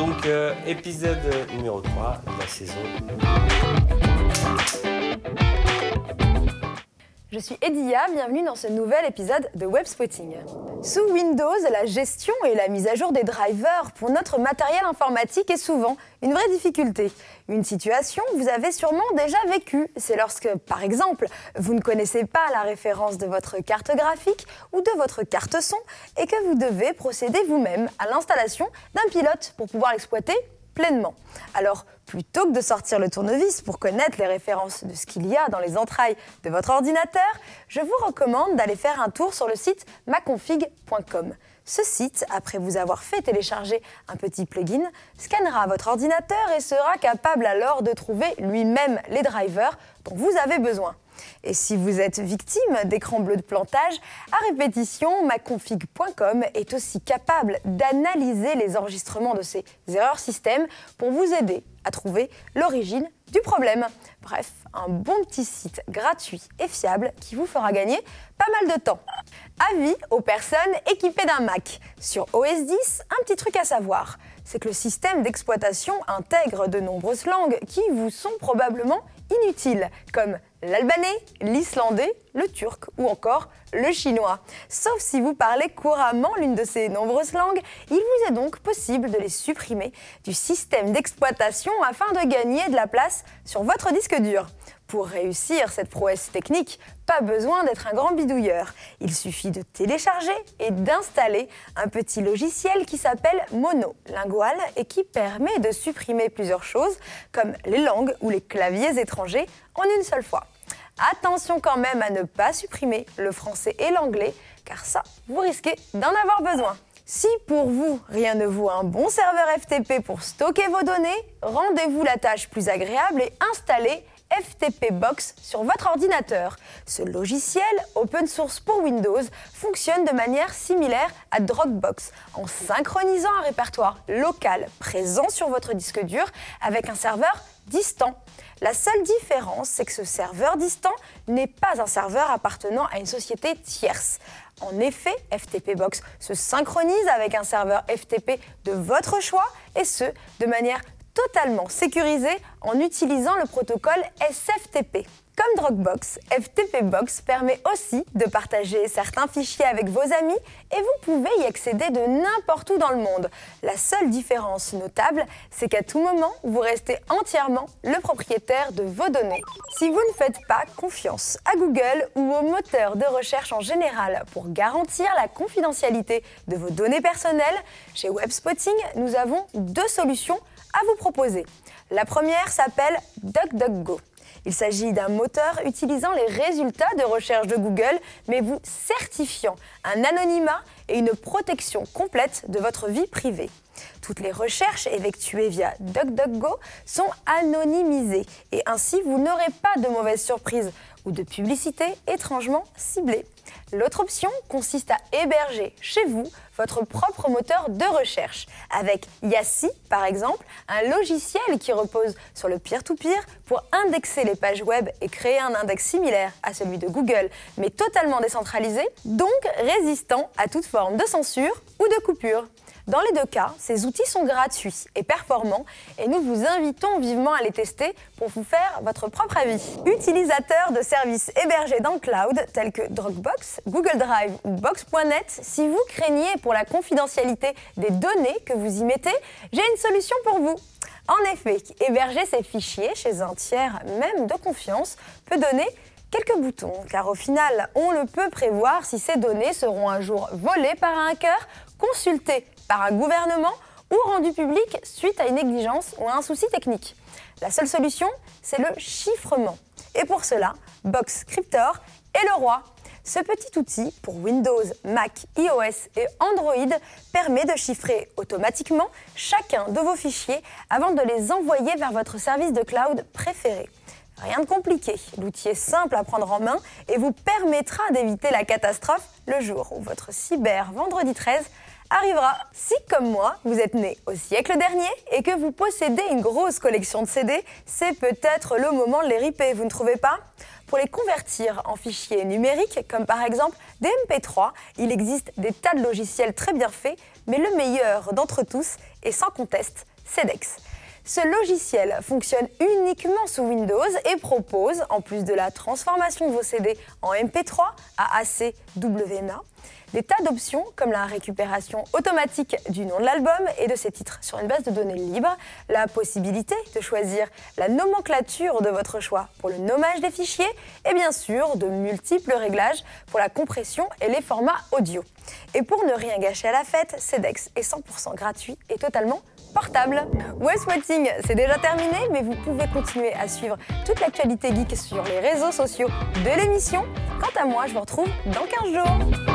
Donc, euh, épisode numéro 3 de la saison. Je suis Edia, bienvenue dans ce nouvel épisode de Webspotting. Sous Windows, la gestion et la mise à jour des drivers pour notre matériel informatique est souvent une vraie difficulté. Une situation que vous avez sûrement déjà vécue. C'est lorsque, par exemple, vous ne connaissez pas la référence de votre carte graphique ou de votre carte son et que vous devez procéder vous-même à l'installation d'un pilote pour pouvoir l'exploiter pleinement. Alors, plutôt que de sortir le tournevis pour connaître les références de ce qu'il y a dans les entrailles de votre ordinateur, je vous recommande d'aller faire un tour sur le site maconfig.com. Ce site, après vous avoir fait télécharger un petit plugin, scannera votre ordinateur et sera capable alors de trouver lui-même les drivers dont vous avez besoin. Et si vous êtes victime d'écran bleu de plantage, à répétition, maconfig.com est aussi capable d'analyser les enregistrements de ces erreurs système pour vous aider à trouver l'origine du problème. Bref, un bon petit site gratuit et fiable qui vous fera gagner pas mal de temps. Avis aux personnes équipées d'un Mac. Sur OS 10, un petit truc à savoir, c'est que le système d'exploitation intègre de nombreuses langues qui vous sont probablement inutiles, comme l'albanais, l'islandais, le turc ou encore le chinois. Sauf si vous parlez couramment l'une de ces nombreuses langues, il vous est donc possible de les supprimer du système d'exploitation afin de gagner de la place sur votre disque dur. Pour réussir cette prouesse technique, pas besoin d'être un grand bidouilleur. Il suffit de télécharger et d'installer un petit logiciel qui s'appelle Monolingual et qui permet de supprimer plusieurs choses comme les langues ou les claviers étrangers en une seule fois. Attention quand même à ne pas supprimer le français et l'anglais, car ça, vous risquez d'en avoir besoin. Si pour vous, rien ne vaut un bon serveur FTP pour stocker vos données, rendez-vous la tâche plus agréable et installez FTP Box sur votre ordinateur. Ce logiciel, open source pour Windows, fonctionne de manière similaire à Dropbox, en synchronisant un répertoire local présent sur votre disque dur avec un serveur distant. La seule différence, c'est que ce serveur distant n'est pas un serveur appartenant à une société tierce. En effet, FTP Box se synchronise avec un serveur FTP de votre choix et ce, de manière totalement sécurisé en utilisant le protocole SFTP. Comme Dropbox, FTP Box permet aussi de partager certains fichiers avec vos amis et vous pouvez y accéder de n'importe où dans le monde. La seule différence notable, c'est qu'à tout moment, vous restez entièrement le propriétaire de vos données. Si vous ne faites pas confiance à Google ou aux moteurs de recherche en général pour garantir la confidentialité de vos données personnelles, chez WebSpotting, nous avons deux solutions à vous proposer. La première s'appelle DuckDuckGo. Il s'agit d'un moteur utilisant les résultats de recherche de Google, mais vous certifiant un anonymat et une protection complète de votre vie privée. Toutes les recherches effectuées via DuckDuckGo sont anonymisées et ainsi vous n'aurez pas de mauvaises surprises ou de publicité étrangement ciblée. L'autre option consiste à héberger chez vous votre propre moteur de recherche avec Yassi par exemple, un logiciel qui repose sur le peer-to-peer pour indexer les pages web et créer un index similaire à celui de Google mais totalement décentralisé, donc résistant à toute forme de censure ou de coupure. Dans les deux cas, ces outils sont gratuits et performants et nous vous invitons vivement à les tester pour vous faire votre propre avis. Utilisateurs de services hébergés dans le cloud tels que Dropbox, Google Drive ou Box.net, si vous craignez pour la confidentialité des données que vous y mettez, j'ai une solution pour vous. En effet, héberger ces fichiers chez un tiers, même de confiance, peut donner quelques boutons, car au final, on ne peut prévoir si ces données seront un jour volées par un hacker, consultées par un gouvernement ou rendues publiques suite à une négligence ou à un souci technique. La seule solution, c'est le chiffrement. Et pour cela, Box Cryptor est le roi. Ce petit outil pour Windows, Mac, iOS et Android permet de chiffrer automatiquement chacun de vos fichiers avant de les envoyer vers votre service de cloud préféré. Rien de compliqué, l'outil est simple à prendre en main et vous permettra d'éviter la catastrophe le jour où votre cyber vendredi 13 arrivera. Si, comme moi, vous êtes né au siècle dernier et que vous possédez une grosse collection de CD, c'est peut-être le moment de les riper, vous ne trouvez pas? Pour les convertir en fichiers numériques, comme par exemple des MP3, il existe des tas de logiciels très bien faits, mais le meilleur d'entre tous est sans conteste CEDEX. Ce logiciel fonctionne uniquement sous Windows et propose, en plus de la transformation de vos CD en MP3 à AC WMA, des tas d'options comme la récupération automatique du nom de l'album et de ses titres sur une base de données libre, la possibilité de choisir la nomenclature de votre choix pour le nommage des fichiers et bien sûr de multiples réglages pour la compression et les formats audio. Et pour ne rien gâcher à la fête, CEDEX est 100% gratuit et totalement portable. Webswatting, c'est déjà terminé, mais vous pouvez continuer à suivre toute l'actualité geek sur les réseaux sociaux de l'émission. Quant à moi, je vous retrouve dans 15 jours.